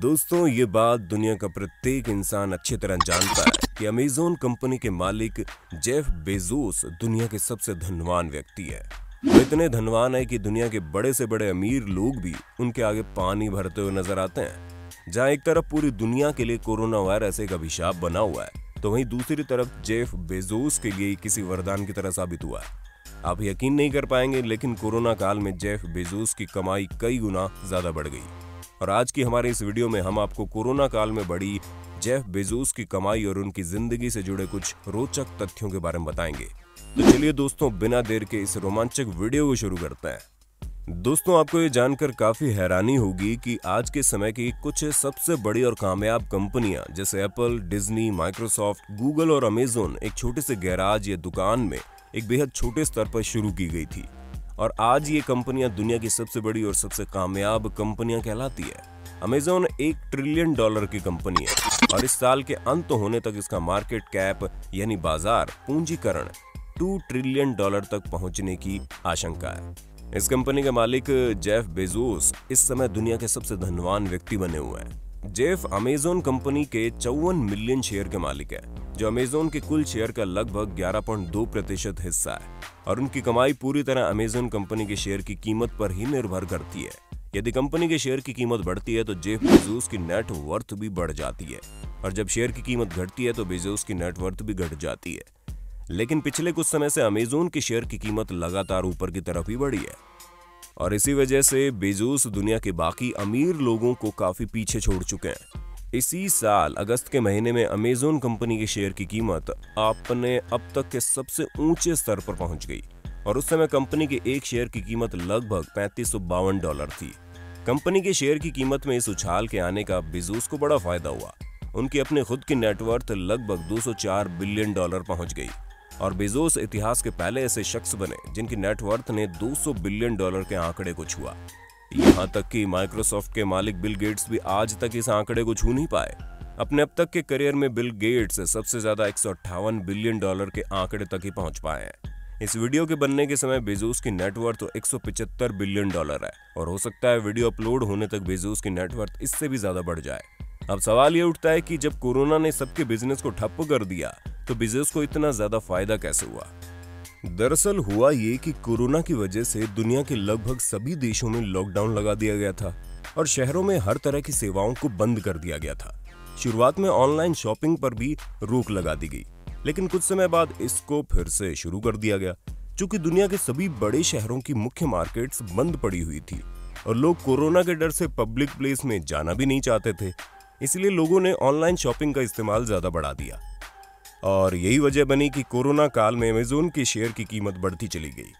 दोस्तों, ये बात दुनिया का प्रत्येक इंसान अच्छी तरह जानता है कि अमेजोन कंपनी के मालिक जेफ बेजोस दुनिया के सबसे धनवान व्यक्ति है। वो इतने धनवान है कि दुनिया के बड़े से बड़े अमीर लोग भी उनके आगे पानी भरते हुए नज़र आते हैं। जहाँ एक तरफ़ पूरी दुनिया के लिए कोरोना वायरस एक अभिशाप बना हुआ है तो वहीं दूसरी तरफ़ जेफ बेजोस के लिए किसी वरदान की तरह साबित हुआ है। आप यकीन नहीं कर पाएँगे, लेकिन कोरोना काल में जेफ बेजोस की कमाई कई गुना ज़्यादा बढ़ गई। और आज की हमारे इस वीडियो में हम आपको कोरोना काल में बड़ी जेफ बेजोस की कमाई और उनकी ज़िंदगी से जुड़े कुछ रोचक तथ्यों के बारे में बताएँगे। तो चलिए दोस्तों, बिना देर के इस रोमांचक वीडियो को शुरू करते हैं। दोस्तों, आपको ये जानकर काफ़ी हैरानी होगी कि आज के समय की कुछ सबसे बड़ी और कामयाब कंपनियाँ, जैसे एप्पल डिज्नी माइक्रोसॉफ्ट गूगल और अमेजोन एक छोटे से गैराज या दुकान में एक बेहद छोटे स्तर पर शुरू की गई थी। और आज ये कंपनियाँ दुनिया की सबसे बड़ी और सबसे कामयाब कंपनियाँ कहलाती है। अमेजोन एक ट्रिलियन डॉलर की कंपनी है और इस साल के अंत होने तक इसका मार्केट कैप यानी बाज़ार पूंजीकरण टू ट्रिलियन डॉलर तक पहुँचने की आशंका है। इस कंपनी के मालिक जेफ बेजोस इस समय दुनिया के सबसे धनवान व्यक्ति बने हुए हैं। जेफ अमेजोन कंपनी के चौवन मिलियन शेयर के मालिक है, जो अमेजोन के कुल शेयर का लगभग 11.2 प्रतिशत हिस्सा है, और उनकी कमाई पूरी तरह अमेजोन कंपनी के शेयर की कीमत पर ही निर्भर करती है। यदि कंपनी के शेयर की कीमत बढ़ती है तो जेफ बेजोस की नेट वर्थ भी बढ़ जाती है, और जब शेयर की कीमत घटती है तो बेजोस की नेट वर्थ भी घट जाती है। लेकिन पिछले कुछ समय से अमेजोन के शेयर की कीमत लगातार ऊपर की तरफ़ ही बढ़ी है। और इसी वजह से बेजोस दुनिया के बाकी अमीर लोगों को काफ़ी पीछे छोड़ चुके हैं। इसी साल, अगस्त के महीने में अमेजोन कंपनी के शेयर की कीमत अपने अब तक के सबसे ऊँचे स्तर पर पहुँच गई और उस समय कंपनी के एक शेयर की कीमत लगभग पैंतीस डॉलर थी। कंपनी के शेयर की कीमत में इस उछाल के आने का बिजूस को बड़ा फ़ायदा हुआ। उनकी अपने खुद की नेटवर्थ लगभग 204 बिलियन डॉलर पहुँच गई। और बेजोस इतिहास के पहले ऐसे शख्स बने, जिनकी नेटवर्थ ने 200 बिलियन डॉलर के आंकड़े को छुआ। यहाँ तक कि माइक्रोसॉफ्ट के मालिक बिल गेट्स भी आज तक इस आंकड़े को छू नहीं पाए। अपने अब तक के करियर में बिल गेट्स सबसे ज़्यादा एक बिलियन डॉलर के आंकड़े तक ही पहुँच पाए हैं। इस वीडियो के बनने के समय बेजोस की नेटवर्थ तो 175 बिलियन डॉलर है, और हो सकता है वीडियो अपलोड होने तक बेजोस की नेटवर्थ इससे भी ज़्यादा बढ़ जाए। अब सवाल ये उठता है कि जब कोरोना ने सबके बिज़नेस को ठप्प कर दिया तो बिज़नेस को इतना ज़्यादा फ़ायदा कैसे हुआ? दरअसल हुआ ये कि कोरोना की वजह से दुनिया के लगभग सभी देशों में लॉकडाउन लगा दिया गया था और शहरों में हर तरह की सेवाओं को बंद कर दिया गया था। शुरुआत में ऑनलाइन शॉपिंग पर भी रोक लगा दी गई, लेकिन कुछ समय बाद इसको फिर से शुरू कर दिया गया चूँकि दुनिया के सभी बड़े शहरों की मुख्य मार्केट्स बंद पड़ी हुई थी और लोग कोरोना के डर से पब्लिक प्लेस में जाना भी नहीं चाहते थे, इसलिए लोगों ने ऑनलाइन शॉपिंग का इस्तेमाल ज़्यादा बढ़ा दिया। और यही वजह बनी कि कोरोना काल में अमेजोन की शेयर की कीमत बढ़ती चली गई।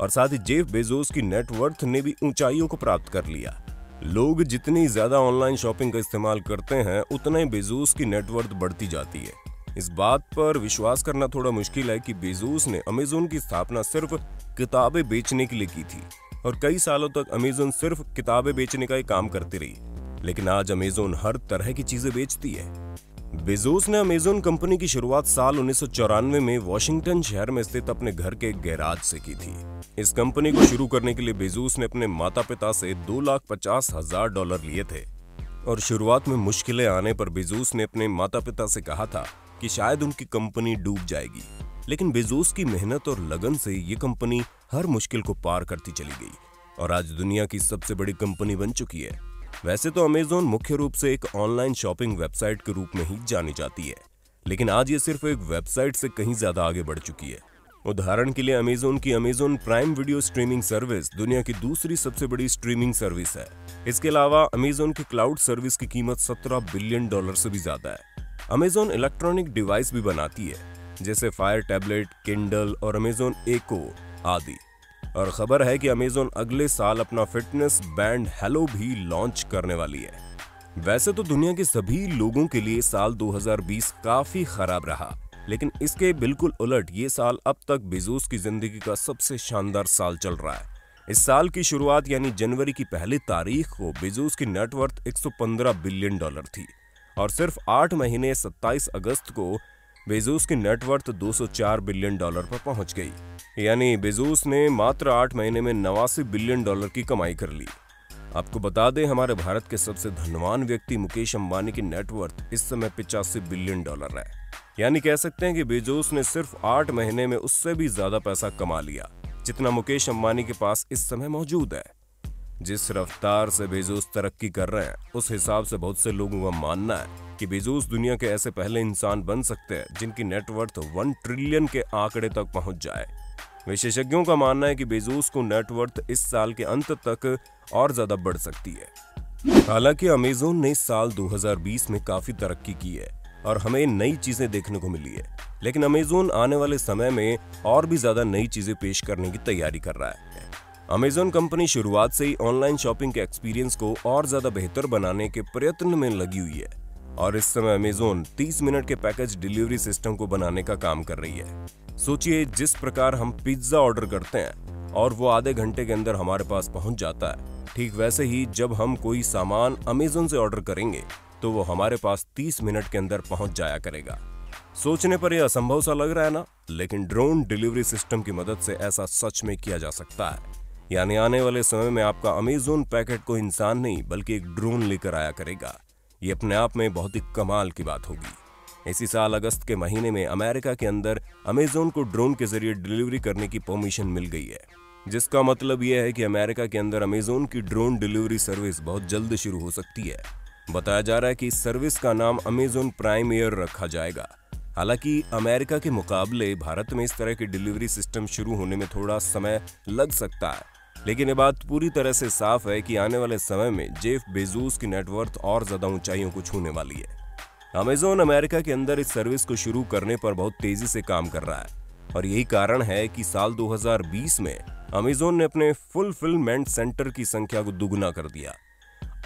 और साथ ही जेफ बेजोस की नेटवर्थ ने भी ऊंचाइयों को प्राप्त कर लिया। लोग जितनी ज़्यादा ऑनलाइन शॉपिंग का इस्तेमाल करते हैं, उतना ही बेजोस की नेटवर्थ बढ़ती जाती है। इस बात पर विश्वास करना थोड़ा मुश्किल है कि बेजोस ने अमेजोन की स्थापना सिर्फ़ किताबें बेचने के लिए की थी। और कई सालों तक अमेजोन सिर्फ़ किताबें बेचने का ही काम करती रही। लेकिन आज अमेजोन हर तरह की चीज़ें बेचती है। बेजोस ने अमेजोन कंपनी की शुरुआत साल उन्नीस सौ चौरानवे में वॉशिंगटन शहर में स्थित अपने घर के गैराज से की थी। इस कंपनी को शुरू करने के लिए बेजोस ने अपने माता पिता से दो लाख पचास हज़ार डॉलर लिए थे। और शुरुआत में मुश्किलें आने पर बेजोस ने अपने माता पिता से कहा था कि शायद उनकी कंपनी डूब जाएगी। लेकिन बेजोस की मेहनत और लगन से ये कंपनी हर मुश्किल को पार करती चली गई। और आज दुनिया की सबसे बड़ी कंपनी बन चुकी है। वैसे तो अमेजोन मुख्य रूप से एक ऑनलाइन शॉपिंग वेबसाइट के रूप में ही जानी जाती है। लेकिन आज ये सिर्फ़ एक वेबसाइट से कहीं ज़्यादा आगे बढ़ चुकी है। उदाहरण के लिए अमेजोन की Amazon Prime video streaming service दुनिया की दूसरी सबसे बड़ी स्ट्रीमिंग सर्विस है। इसके अलावा अमेजोन की क्लाउड सर्विस की कीमत 17 बिलियन डॉलर से भी ज़्यादा है। अमेजोन इलेक्ट्रॉनिक डिवाइस भी बनाती है, जैसे फायर टैबलेट किंडल और अमेजोन एको आदि। और खबर है कि अमेजोन अगले साल अपना फिटनेस बैंड हेलो भी लॉन्च करने वाली है। वैसे तो दुनिया के सभी लोगों के लिए साल 2020 काफ़ी खराब रहा, लेकिन इसके बिल्कुल उलट ये साल अब तक बेजोस की ज़िंदगी का सबसे शानदार साल चल रहा है। इस साल की शुरुआत यानी जनवरी की पहली तारीख को बेजोस की नेटवर्थ 115 बिलियन डॉलर थी, और सिर्फ़ आठ महीने 27 अगस्त को बेजोस की नेटवर्थ 204 बिलियन डॉलर पर पहुँच गई। यानी बेजोस ने मात्र आठ महीने में नवासी बिलियन डॉलर की कमाई कर ली। आपको बता दें, हमारे भारत के सबसे धनवान व्यक्ति मुकेश अंबानी की नेटवर्थ इस समय पिचासी बिलियन डॉलर है। यानी कह सकते हैं कि बेजोस ने सिर्फ़ आठ महीने में उससे भी ज़्यादा पैसा कमा लिया, जितना मुकेश अंबानी के पास इस समय मौजूद है। जिस रफ्तार से बेजोस तरक्की कर रहे हैं, उस हिसाब से बहुत से लोगों का मानना है कि बेजोस दुनिया के ऐसे पहले इंसान बन सकते हैं, जिनकी नेटवर्थ वन ट्रिलियन के आंकड़े तक पहुँच जाए। विशेषज्ञों का मानना है कि बेजोस को नेटवर्थ इस साल के अंत तक और ज़्यादा बढ़ सकती है। हालाँकि अमेजोन ने साल 2020 में काफ़ी तरक्की की है और हमें नई चीज़ें देखने को मिली है। लेकिन अमेजोन आने वाले समय में और भी ज़्यादा नई चीज़ें पेश करने की तैयारी कर रहा है। अमेजोन कंपनी शुरुआत से ही ऑनलाइन शॉपिंग के एक्सपीरियंस को और ज़्यादा बेहतर बनाने के प्रयत्न में लगी हुई है। और इस समय अमेजोन 30 मिनट के पैकेज डिलीवरी सिस्टम को बनाने का काम कर रही है। सोचिए, जिस प्रकार हम पिज्जा ऑर्डर करते हैं और वो आधे घंटे के अंदर हमारे पास पहुँच जाता है, ठीक वैसे ही जब हम कोई सामान अमेजोन से ऑर्डर करेंगे तो वो हमारे पास 30 मिनट के अंदर पहुँच जाया करेगा। सोचने पर यह असंभव सा लग रहा है ना? लेकिन ड्रोन डिलीवरी सिस्टम की मदद से ऐसा सच में किया जा सकता है। यानी आने वाले समय में आपका अमेजोन पैकेट को इंसान नहीं, बल्कि एक ड्रोन लेकर आया करेगा। ये अपने आप में बहुत ही कमाल की बात होगी। इसी साल अगस्त के महीने में अमेरिका के अंदर अमेजोन को ड्रोन के ज़रिए डिलीवरी करने की परमिशन मिल गई है, जिसका मतलब यह है कि अमेरिका के अंदर अमेजोन की ड्रोन डिलीवरी सर्विस बहुत जल्द शुरू हो सकती है। बताया जा रहा है कि इस सर्विस का नाम अमेजोन प्राइम एयर रखा जाएगा। हालाँकि अमेरिका के मुकाबले भारत में इस तरह की डिलीवरी सिस्टम शुरू होने में थोड़ा समय लग सकता है लेकिन ये बात पूरी तरह से साफ़ है कि आने वाले समय में जेफ बेजूस की नेटवर्थ और ज़्यादा ऊंचाइयों को छूने वाली है। अमेजोन अमेरिका के अंदर इस सर्विस को शुरू करने पर बहुत तेज़ी से काम कर रहा है। और यही कारण है कि साल 2020 में अमेजोन ने अपने फुलफिलमेंट सेंटर की संख्या को दुगुना कर दिया।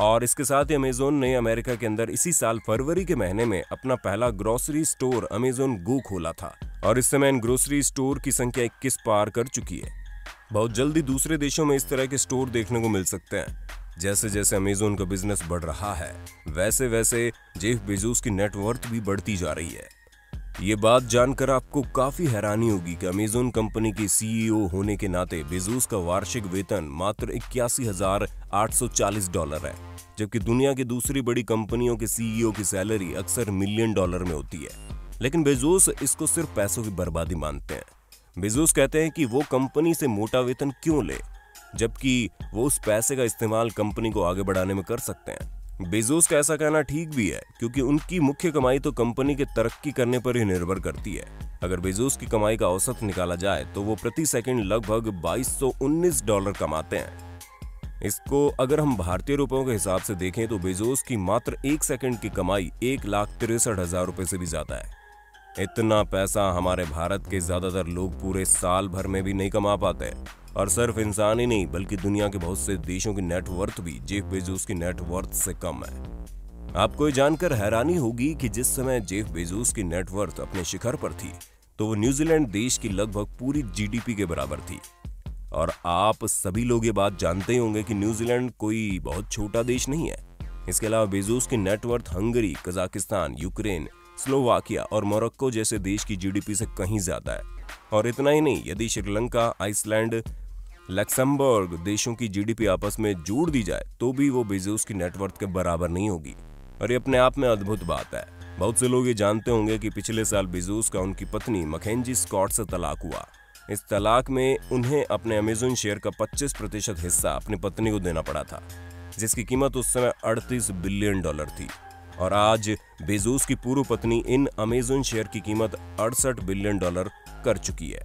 और इसके साथ ही अमेजोन ने अमेरिका के अंदर इसी साल फरवरी के महीने में अपना पहला ग्रोसरी स्टोर अमेजोन गो खोला था। और इस समय इन ग्रोसरी स्टोर की संख्या 21 पार कर चुकी है। बहुत जल्दी दूसरे देशों में इस तरह के स्टोर देखने को मिल सकते हैं। जैसे जैसे अमेजोन का बिज़नेस बढ़ रहा है, वैसे वैसे जेफ बेजूस की नेटवर्थ भी बढ़ती जा रही है। ये बात जानकर आपको काफ़ी हैरानी होगी कि अमेजोन कंपनी के सीईओ होने के नाते बेजूस का वार्षिक वेतन मात्र इक्यासी हज़ार आठ सौ चालीस डॉलर है, जबकि दुनिया की दूसरी बड़ी कंपनियों के सीईओ की सैलरी अक्सर मिलियन डॉलर में होती है। लेकिन बेजोस इसको सिर्फ़ पैसों की बर्बादी मानते हैं। बेजोस कहते हैं कि वो कंपनी से मोटा वेतन क्यों ले, जबकि वो उस पैसे का इस्तेमाल कंपनी को आगे बढ़ाने में कर सकते हैं। बेजोस का ऐसा कहना ठीक भी है, क्योंकि उनकी मुख्य कमाई तो कंपनी के तरक्की करने पर ही निर्भर करती है। अगर बेजोस की कमाई का औसत निकाला जाए तो वो प्रति सेकंड लगभग 2219 डॉलर कमाते हैं। इसको अगर हम भारतीय रुपयों के हिसाब से देखें तो बेजोस की मात्र एक सेकंड की कमाई एक लाख तिरसठ हज़ार रुपए से भी ज़्यादा है। इतना पैसा हमारे भारत के ज़्यादातर लोग पूरे साल भर में भी नहीं कमा पाते और सिर्फ़ इंसान ही नहीं, बल्कि दुनिया के बहुत से देशों की नेटवर्थ भी, जेफ बेजूस की नेटवर्थ से कम है। आपको ये जानकर हैरानी होगी कि जिस समय जेफ बेजूस की नेटवर्थ अपने शिखर पर थी तो वो न्यूजीलैंड देश की लगभग पूरी जीडीपी के बराबर थी। और आप सभी लोग ये बात जानते होंगे कि न्यूजीलैंड कोई बहुत छोटा देश नहीं है। इसके अलावा बेजूस की net worth Hungary, Kazakhstan, Ukraine Slovakia और मोरक्को जैसे देश की जीडीपी से कहीं ज़्यादा है। और इतना ही नहीं, यदि श्रीलंका, आइसलैंड, लक्समबर्ग देशों की जीडीपी आपस में जोड़ दी जाए तो भी वो बेजोस की नेटवर्थ के बराबर नहीं होगी। और ये अपने आप में अद्भुत बात है। बहुत से लोग ये जानते होंगे कि पिछले साल बेजोस का उनकी पत्नी मखेंजी स्कॉट से तलाक हुआ। इस तलाक में उन्हें अपने अमेजोन शेयर का 25 प्रतिशत हिस्सा अपनी पत्नी को देना पड़ा था, जिसकी कीमत उस समय 38 बिलियन डॉलर थी। और आज बेजूस की पूर्व पत्नी इन अमेजोन शेयर की कीमत अड़सठ बिलियन डॉलर कर चुकी है,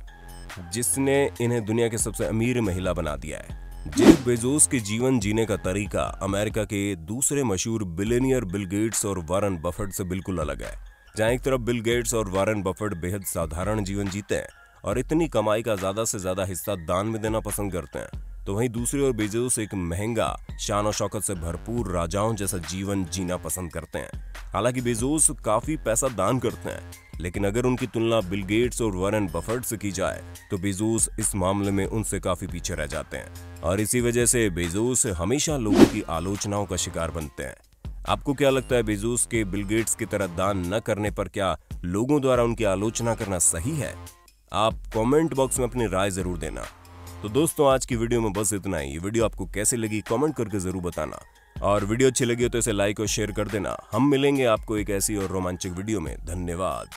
जिसने इन्हें दुनिया के सबसे अमीर महिला बना दिया है। जेफ बेजोस के जीवन जीने का तरीका अमेरिका के दूसरे मशहूर बिलेनियर बिल गेट्स और वारन बफेट से बिल्कुल अलग है। जहाँ एक तरफ़ बिल गेट्स और वारन बफेट बेहद साधारण जीवन जीते हैं और इतनी कमाई का ज़्यादा से ज़्यादा हिस्सा दान में देना पसंद करते हैं तो वहीं दूसरी ओर बेजोस एक महँगा, शान और शौकत से भरपूर राजाओं जैसा जीवन जीना पसंद करते हैं। हालाँकि बेजोस काफ़ी पैसा दान करते हैं, लेकिन अगर उनकी तुलना बिल गेट्स और वरन बफर्ट से की जाए तो बेजोस इस मामले में उनसे काफ़ी पीछे रह जाते हैं। और इसी वजह से बेजोस हमेशा लोगों की आलोचनाओं का शिकार बनते हैं। आपको क्या लगता है बेजोस के बिल गेट्स की तरह दान न करने पर क्या लोगों द्वारा उनकी आलोचना करना सही है? आप कमेंट बॉक्स में अपनी राय ज़रूर देना। तो दोस्तों, आज की वीडियो में बस इतना ही। ये वीडियो आपको कैसे लगी, कमेंट करके ज़रूर बताना। और वीडियो अच्छी लगी हो तो इसे लाइक और शेयर कर देना। हम मिलेंगे आपको एक ऐसी और रोमांचक वीडियो में। धन्यवाद।